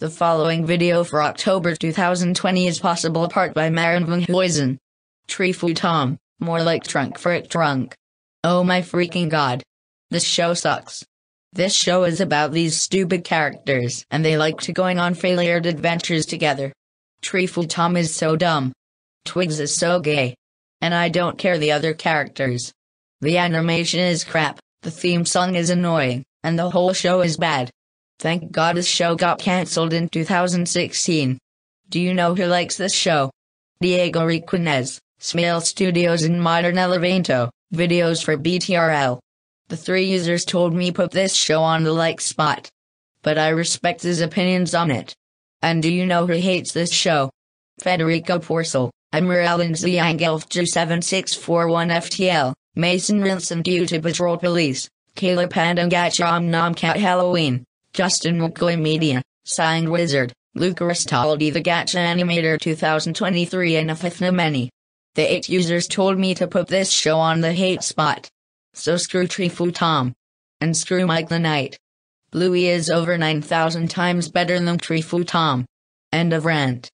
The following video for October 2020 is possible part by Marijn van Huysen. Tree Fu Tom, more like trunk for it drunk. Oh my freaking god. This show sucks. This show is about these stupid characters and they like to going on failed adventures together. Tree Fu Tom is so dumb. Twigs is so gay. And I don't care the other characters. The animation is crap, the theme song is annoying, and the whole show is bad. Thank God this show got cancelled in 2016. Do you know who likes this show? Diego Requinez, Smile Studios in Modern Elevato, videos for BTRL. The three users told me put this show on the like spot. But I respect his opinions on it. And do you know who hates this show? Federico Porcel, Admiral and Ziangelf 7641FTL, Mason Rinson due to Patrol Police, Caleb Pandangacham Namcat Halloween, Justin McCoy Media, Signed Wizard, Luca Ristaldi the Gacha Animator 2023 and a fifth many. The eight users told me to put this show on the hate spot. So screw Tree Fu Tom. And screw Mike the Knight. Bluey is over 9,000 times better than Tree Fu Tom. End of rant.